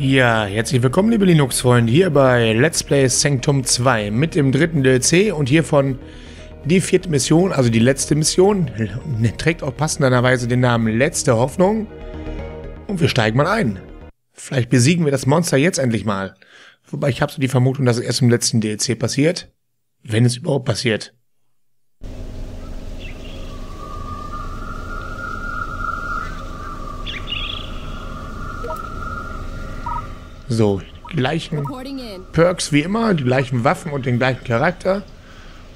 Ja, herzlich willkommen, liebe Linux-Freunde, hier bei Let's Play Sanctum 2 mit dem dritten DLC und hiervon die vierte Mission, also die letzte Mission, trägt auch passenderweise den Namen Letzte Hoffnung. Und wir steigen mal ein. Vielleicht besiegen wir das Monster jetzt endlich mal. Wobei ich habe so die Vermutung, dass es erst im letzten DLC passiert. Wenn es überhaupt passiert. So, die gleichen Perks wie immer, die gleichen Waffen und den gleichen Charakter.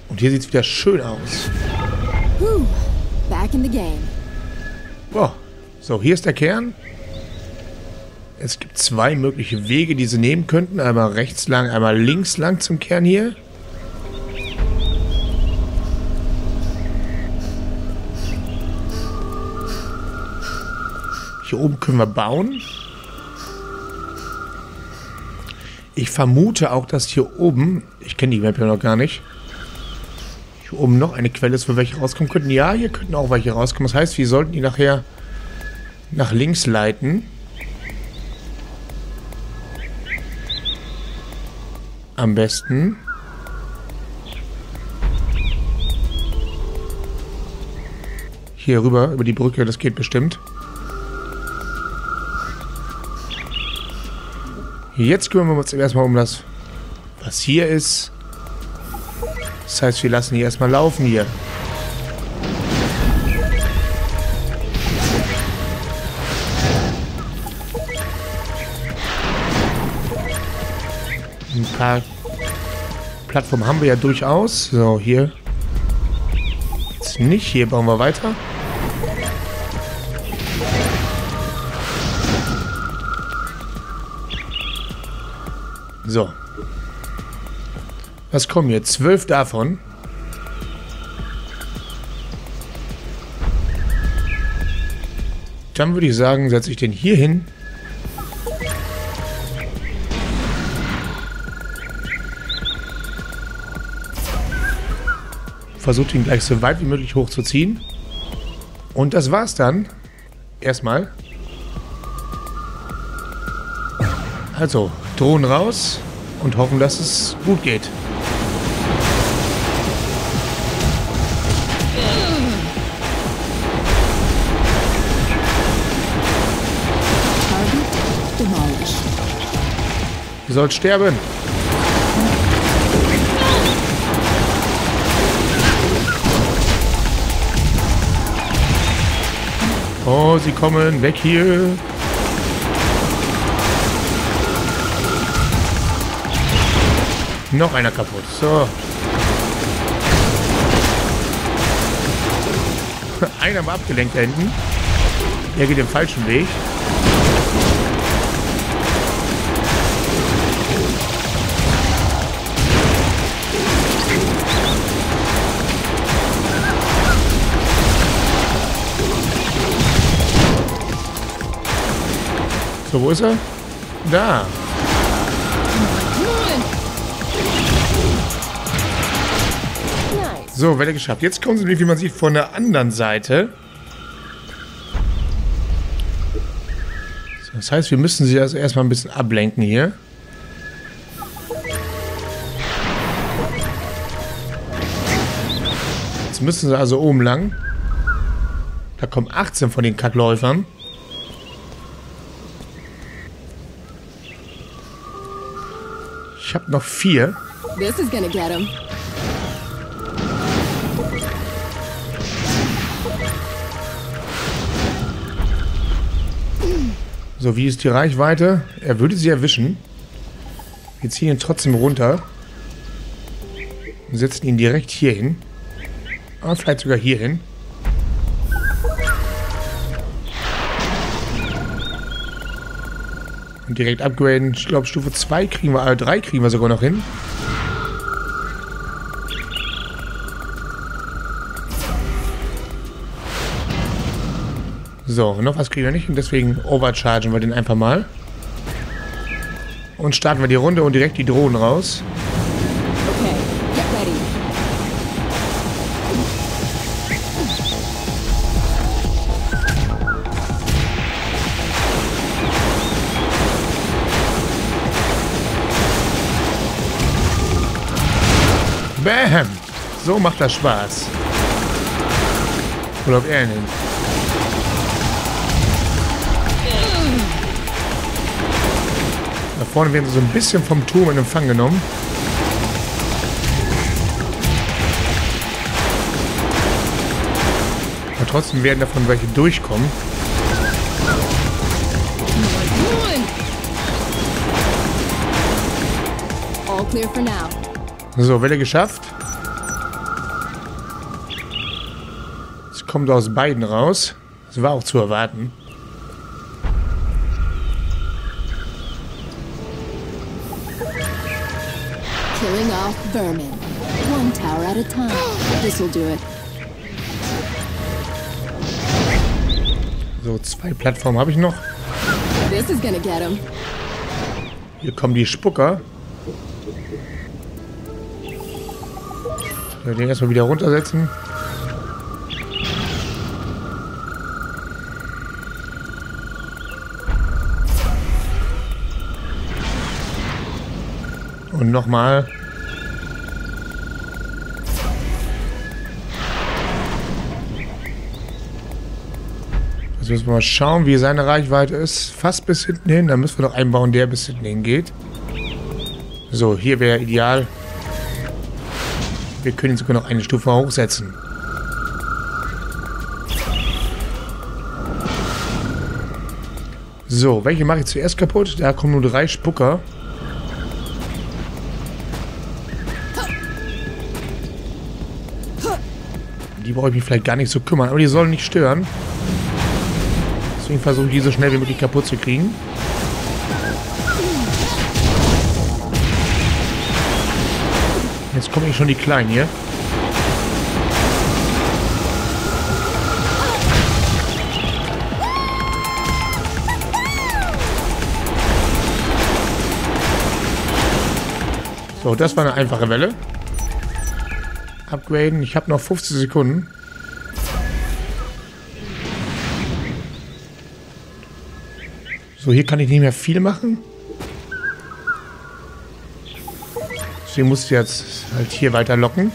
Und hier sieht es wieder schön aus. Boah. So, hier ist der Kern. Es gibt zwei mögliche Wege, die sie nehmen könnten. Einmal rechts lang, einmal links lang zum Kern hier. Hier oben können wir bauen. Ich vermute auch, dass hier oben, ich kenne die Map ja noch gar nicht, hier oben noch eine Quelle ist, wo welche rauskommen könnten. Ja, hier könnten auch welche rauskommen. Das heißt, wir sollten die nachher nach links leiten. Am besten. Hier rüber, über die Brücke, das geht bestimmt. Jetzt kümmern wir uns erstmal um das, was hier ist. Das heißt, wir lassen hier erstmal laufen hier. Ein paar Plattformen haben wir ja durchaus. So, hier. Jetzt nicht. Hier bauen wir weiter. Was kommen jetzt? Zwölf davon. Dann würde ich sagen, setze ich den hier hin. Versucht ihn gleich so weit wie möglich hochzuziehen. Und das war's dann. Erstmal. Also, Drohnen raus und hoffen, dass es gut geht. Ihr sollt sterben. Oh, sie kommen. Weg hier. Noch einer kaputt. So. einer war abgelenkt da hinten. Er geht den falschen Weg. So, wo ist er? Da. So, Welle geschafft. Jetzt kommen sie, wie man sieht, von der anderen Seite. Das heißt, wir müssen sie also erstmal ein bisschen ablenken hier. Jetzt müssen sie also oben lang. Da kommen 18 von den Kackläufern. Ich habe noch vier. This is gonna get him. So, wie ist die Reichweite? Er würde sie erwischen. Wir ziehen ihn trotzdem runter. Und setzen ihn direkt hier hin. Aber vielleicht sogar hier hin. Direkt upgraden. Ich glaube, Stufe 2 kriegen wir, äh, 3 kriegen wir sogar noch hin. So, noch was kriegen wir nicht und deswegen overchargen wir den einfach mal. Und starten wir die Runde und direkt die Drohnen raus. Bam! So macht das Spaß. Oder ob er nicht. Da vorne werden sie so ein bisschen vom Turm in Empfang genommen. Aber trotzdem werden davon welche durchkommen. All clear for now. So, Welle geschafft. Es kommt aus beiden raus. Das war auch zu erwarten. Killing off vermin. One tower at a time. This'll do it. So, zwei Plattformen habe ich noch. This is gonna get him. Hier kommen die Spucker. Den erstmal wieder runtersetzen. Und nochmal. Jetzt müssen wir mal schauen, wie seine Reichweite ist. Fast bis hinten hin. Da müssen wir noch einbauen, der bis hinten hingeht. So, hier wäre ideal. Wir können ihn sogar noch eine Stufe hochsetzen. So, welche mache ich zuerst kaputt? Da kommen nur drei Spucker. Die brauche ich mich vielleicht gar nicht so kümmern, aber die sollen nicht stören. Deswegen versuche ich die so schnell wie möglich kaputt zu kriegen. Jetzt kommen schon die Kleinen hier. So, das war eine einfache Welle. Upgraden. Ich habe noch 50 Sekunden. So, hier kann ich nicht mehr viel machen. Deswegen muss jetzt halt hier weiter locken.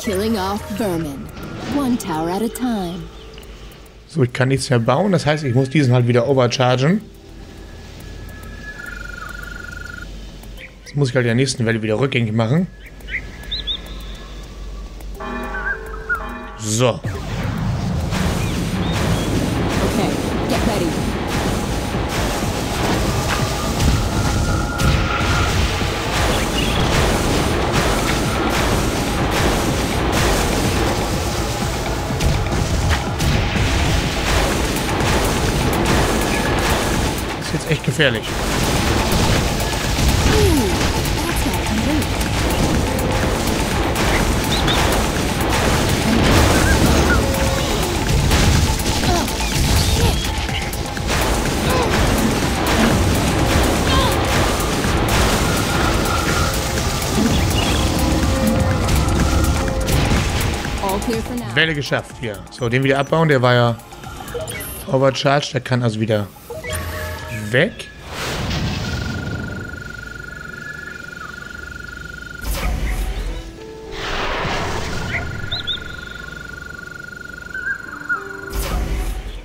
Killing off vermin. One tower at a time. So, ich kann nichts mehr bauen. Das heißt, ich muss diesen halt wieder overchargen. Jetzt muss ich halt in der nächsten Welle wieder rückgängig machen. So. Now. Welle geschafft hier. So, den wieder abbauen. Der war ja overcharged. Der kann also wieder weg.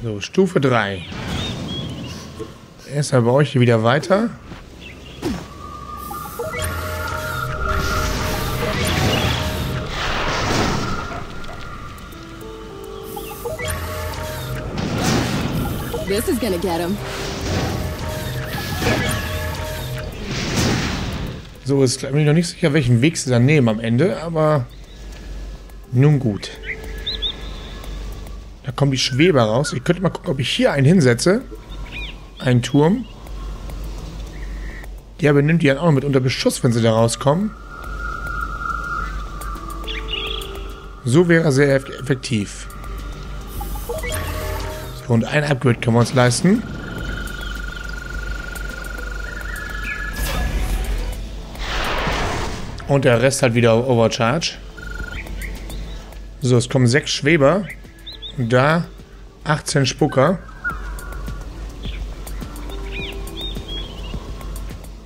So, Stufe 3. Erstmal baue ich hier wieder weiter. This is gonna get him. So, ist bin ich noch nicht sicher, welchen Weg sie dann nehmen am Ende, aber nun gut. Da kommen die Schweber raus. Ich könnte mal gucken, ob ich hier einen hinsetze. Einen Turm. Der benimmt die dann auch noch mit unter Beschuss, wenn sie da rauskommen. So wäre er sehr eff- effektiv. So, und ein Upgrade können wir uns leisten. Und der Rest halt wieder Overcharge. So, es kommen sechs Schweber. Und da 18 Spucker.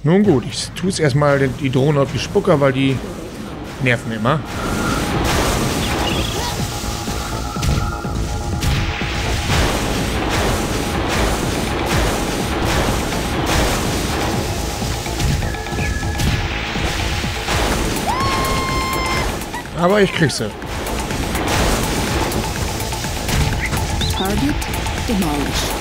Nun gut, ich tue es erstmal die Drohne auf die Spucker, weil die nerven immer. Aber ich krieg sie. Target demolished.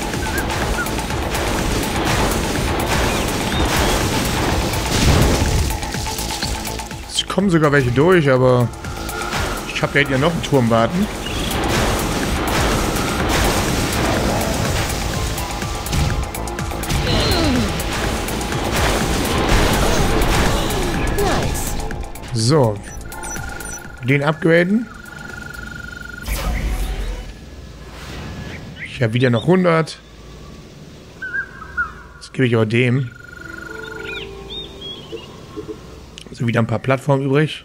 Es kommen sogar welche durch, aber ich habe ja noch einen Turm warten. So. Den upgraden. Ich habe wieder noch 100. Das gebe ich aber dem. Also wieder ein paar Plattformen übrig.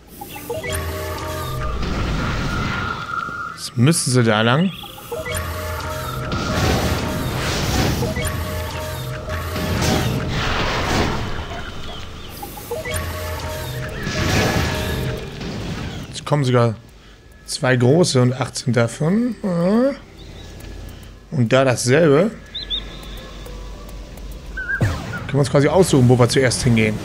Jetzt müssen sie da lang. Kommen sogar zwei große und 18 davon. Und da dasselbe. Können wir uns quasi aussuchen, wo wir zuerst hingehen.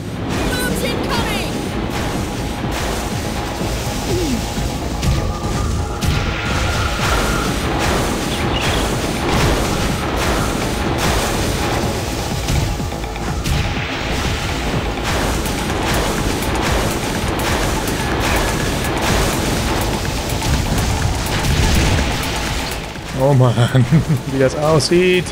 Oh Mann, wie das aussieht.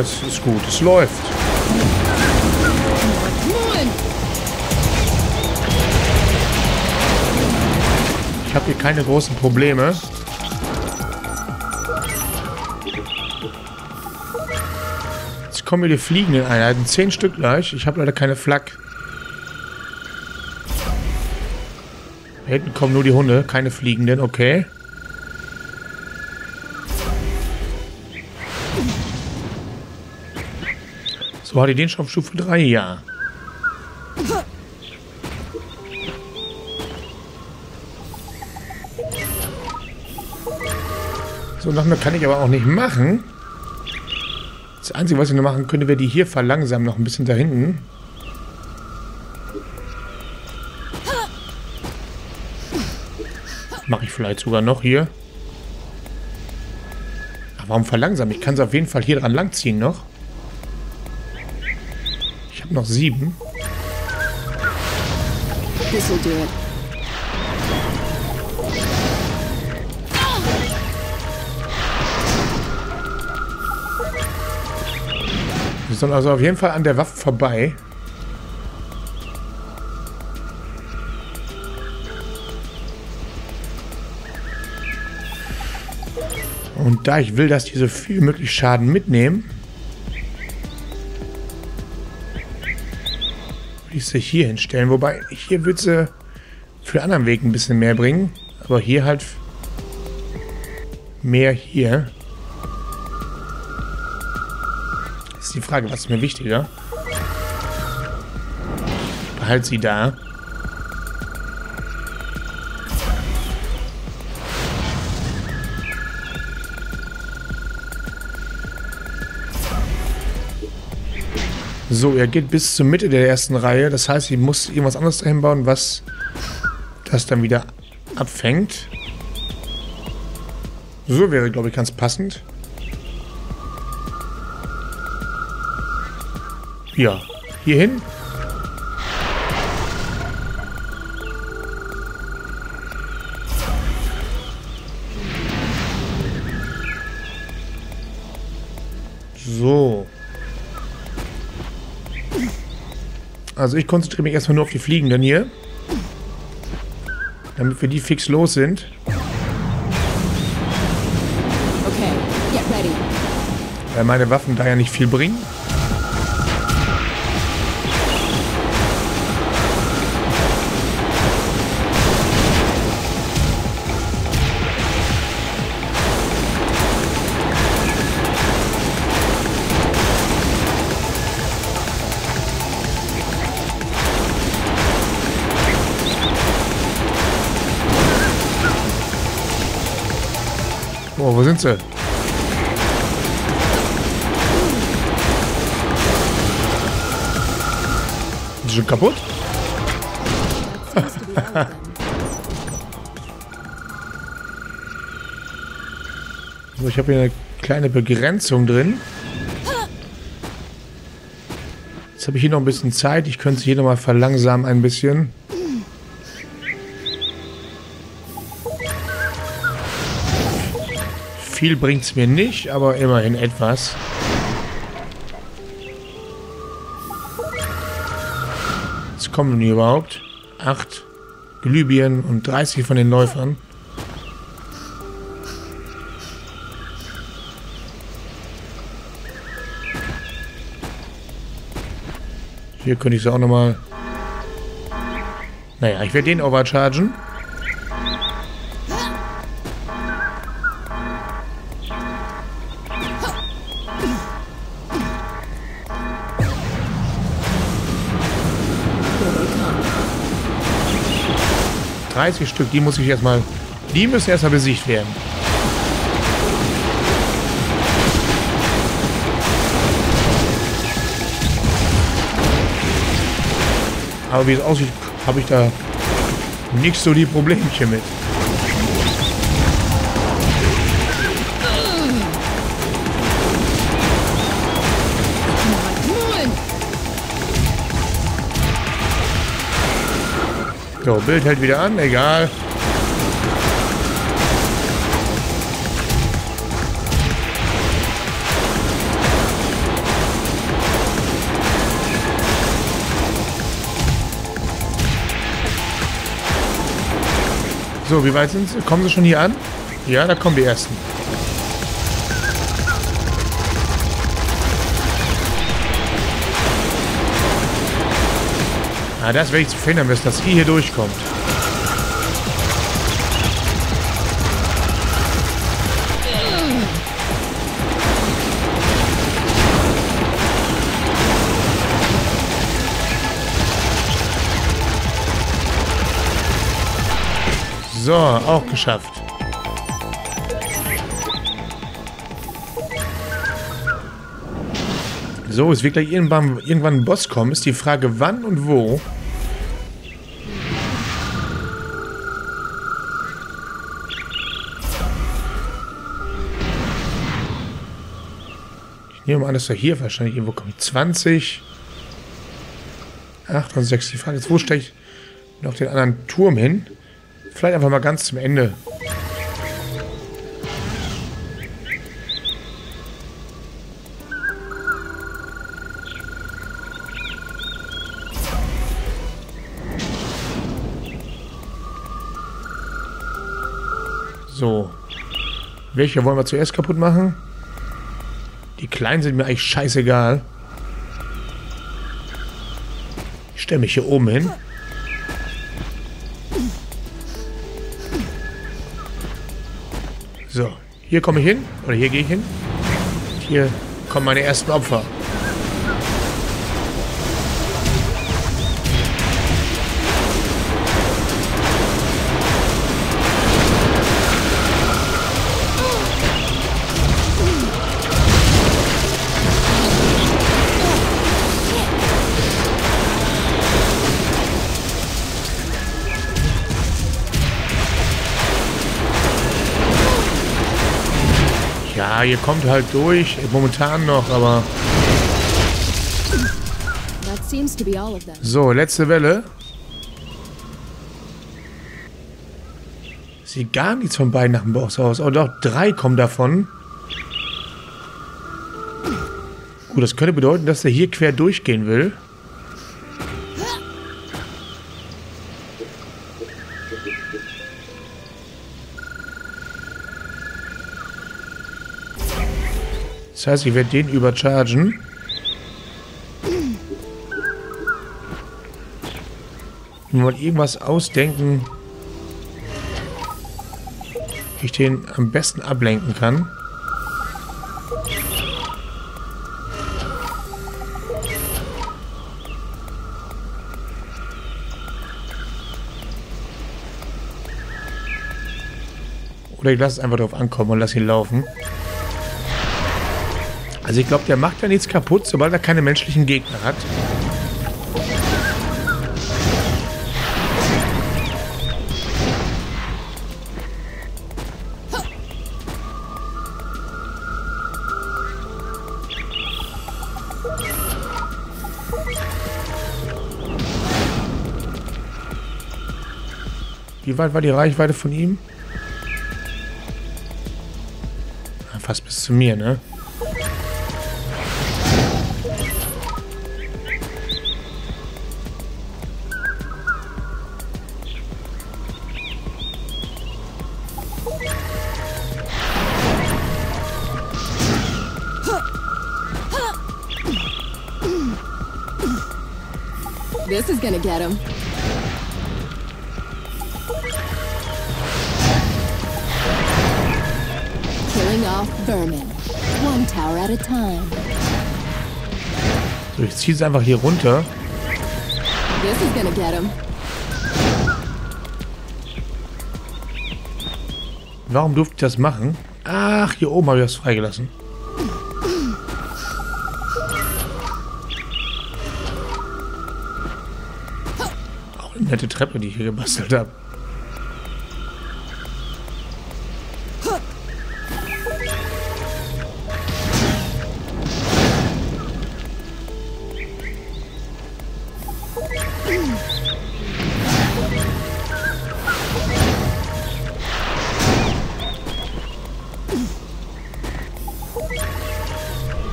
Es ist gut, es läuft. Ich habe hier keine großen Probleme. Jetzt kommen mir die fliegenden Einheiten. Zehn Stück gleich. Ich habe leider keine Flak. Da hinten kommen nur die Hunde, keine fliegenden. Okay. So, hatte den schon auf Stufe 3? Ja. So, noch mehr kann ich aber auch nicht machen. Das Einzige, was ich noch machen könnte, wäre die hier verlangsamen, noch ein bisschen da hinten. Mache ich vielleicht sogar noch hier. Ach, warum verlangsamen? Ich kann sie auf jeden Fall hier dran langziehen noch. Habe noch sieben. This'll do it. Wir sollen also auf jeden Fall an der Waffe vorbei. Und da ich will, dass die so viel möglich Schaden mitnehmen, ich hier hinstellen. Wobei, hier würde sie für den anderen Weg ein bisschen mehr bringen. Aber hier halt mehr hier. Ist die Frage, was ist mir wichtiger? Ich behalte sie da. So, er geht bis zur Mitte der ersten Reihe. Das heißt, ich muss irgendwas anderes dahin bauen, was das dann wieder abfängt. So wäre, glaube ich, ganz passend. Ja, hier hierhin. So. Also ich konzentriere mich erstmal nur auf die Fliegenden hier. Damit wir die fix los sind. Okay, get ready. Weil meine Waffen da ja nicht viel bringen. Oh, wo sind sie? Sind sie schon kaputt? Ich habe hier eine kleine Begrenzung drin. Jetzt habe ich hier noch ein bisschen Zeit. Ich könnte es hier nochmal verlangsamen ein bisschen. Viel bringt es mir nicht, aber immerhin etwas. Was kommen denn überhaupt? Acht Glühbirnen und 30 von den Läufern. Hier könnte ich sie auch nochmal... Naja, ich werde den overchargen. 30 Stück, die muss ich erstmal... Die müssen erstmal besiegt werden. Aber wie es aussieht, habe ich da nicht so die Problemchen mit. Come on! So, Bild hält wieder an, egal. So, wie weit sind sie? Kommen sie schon hier an? Ja, da kommen die ersten. Ah, das werde ich zu verhindern müssen, dass ihr hier durchkommt. So, auch geschafft. So, es wird gleich irgendwann, irgendwann ein Boss kommen. Ist die Frage, wann und wo. Ich nehme an, dass er hier wahrscheinlich irgendwo kommt. 20. 68. Die Frage ist, wo stelle ich noch den anderen Turm hin? Vielleicht einfach mal ganz zum Ende. So. Welche wollen wir zuerst kaputt machen? Die kleinen sind mir eigentlich scheißegal. Ich stelle mich hier oben hin. So, hier komme ich hin. Oder hier gehe ich hin. Hier kommen meine ersten Opfer. Ihr kommt halt durch. Momentan noch, aber... So, letzte Welle. Sieht gar nichts von beiden nach dem Boss aus. Oh doch, drei kommen davon. Gut, das könnte bedeuten, dass er hier quer durchgehen will. Heißt, ich werde den überchargen. Mal irgendwas ausdenken, wie ich den am besten ablenken kann. Oder ich lasse es einfach drauf ankommen und lasse ihn laufen. Also ich glaube, der macht ja nichts kaputt, sobald er keine menschlichen Gegner hat. Wie weit war die Reichweite von ihm? Fast bis zu mir, ne? This is gonna get him. Killing off vermin. One tower at a time. So, ich ziehe es einfach hier runter. This is gonna get him. Warum durfte ich das machen? Ach, hier oben habe ich das freigelassen. Nette Treppe, die ich hier gebastelt habe.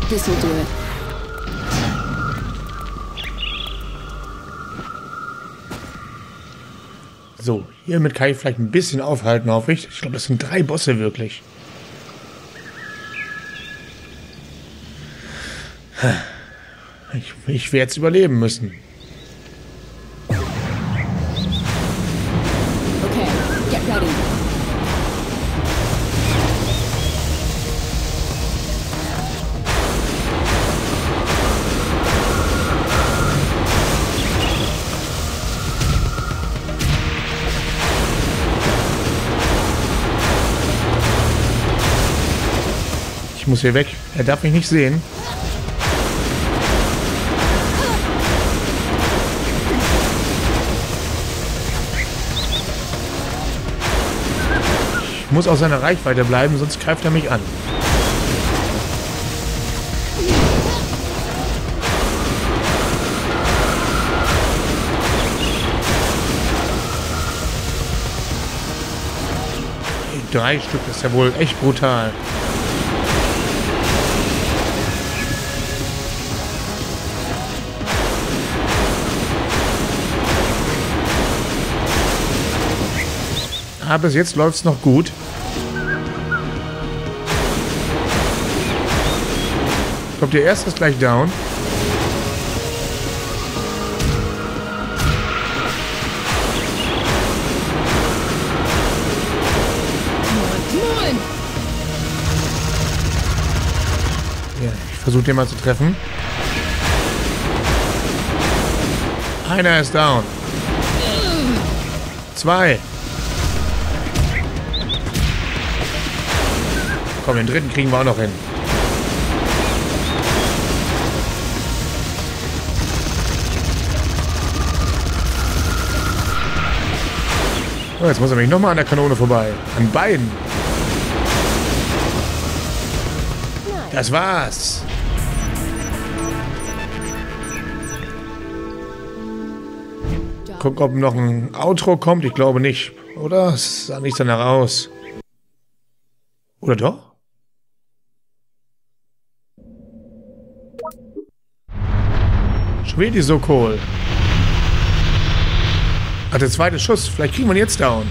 This will do it. Hiermit kann ich vielleicht ein bisschen aufhalten, hoffe ich. Ich glaube, das sind drei Bosse wirklich. Ich, ich werde es überleben müssen. Ich muss hier weg. Er darf mich nicht sehen. Ich muss aus seiner Reichweite bleiben, sonst greift er mich an. Drei Stück ist ja wohl echt brutal. Aber bis jetzt läuft es noch gut. Ich glaube, der erste ist gleich down. Ja, ich versuche den mal zu treffen. Einer ist down. Zwei. Komm, den dritten kriegen wir auch noch hin. Oh, jetzt muss er mich nochmal an der Kanone vorbei. An beiden. Das war's. Guck, ob noch ein Outro kommt. Ich glaube nicht. Oder? Es sah nicht danach aus. Oder doch? Wieder die Sokol. Ach, der zweite Schuss. Vielleicht kriegen wir ihn jetzt down.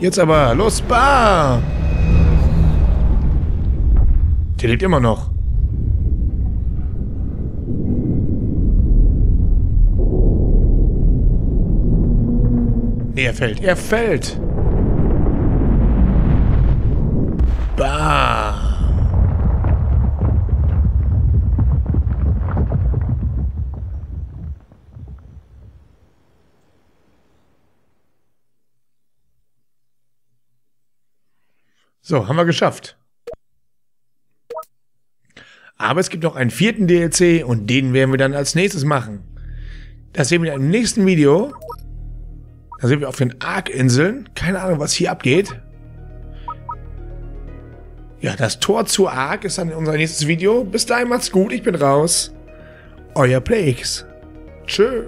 Jetzt aber, los, Bar! Der lebt immer noch. Nee, er fällt. Er fällt. Bah. So, haben wir geschafft. Aber es gibt noch einen vierten DLC und den werden wir dann als nächstes machen. Das sehen wir im nächsten Video. Da sind wir auf den Ark-Inseln. Keine Ahnung, was hier abgeht. Ja, das Tor zur Ark ist dann unser nächstes Video. Bis dahin macht's gut, ich bin raus. Euer Plagues. Tschö.